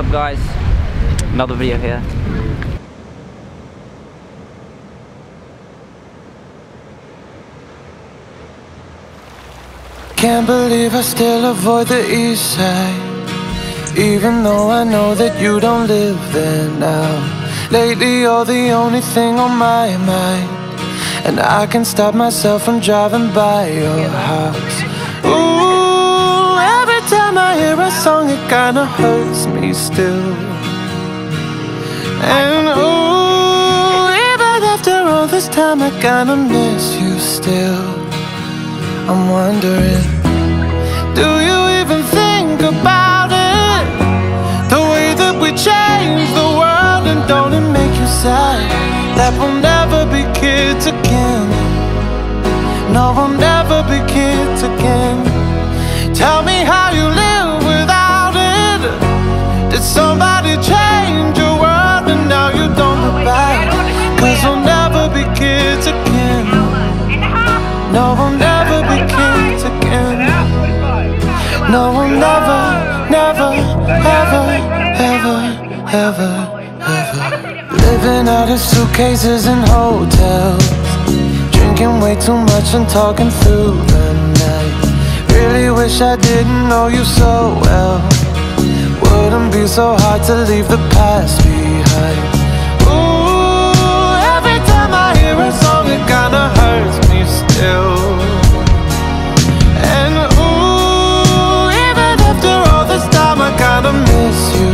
up guys? Another video here. Can't believe I still avoid the east side Even though I know that you don't live there now Lately you're the only thing on my mind And I can stop myself from driving by your house song it kinda hurts me still And ooh, even after all this time I kinda miss you still I'm wondering, do you even think about it? The way that we change the world and don't it make you sad that we'll never be kids again? No, we'll never be kids again. Tell me how you ever, ever. Living out of suitcases in hotels. Drinking way too much and talking through the night. Really wish I didn't know you so well. Wouldn't be so hard to leave the past behind. Ooh, every time I hear a song, it kinda hurts me still. And ooh, even after all this time, I kinda miss you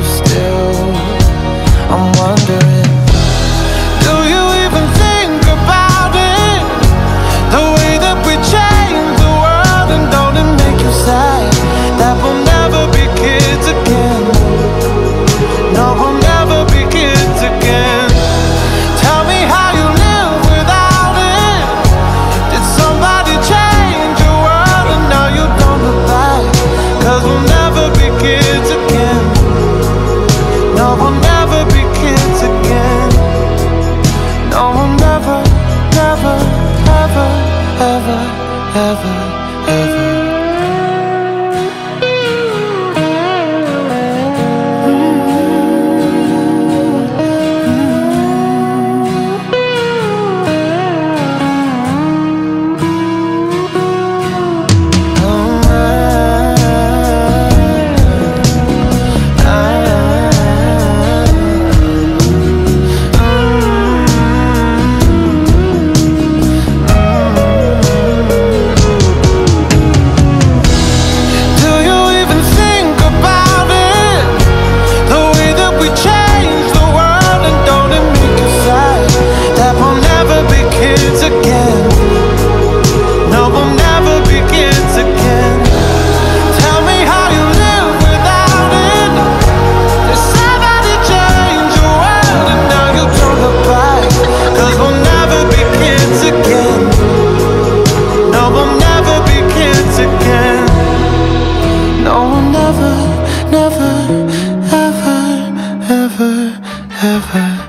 ever.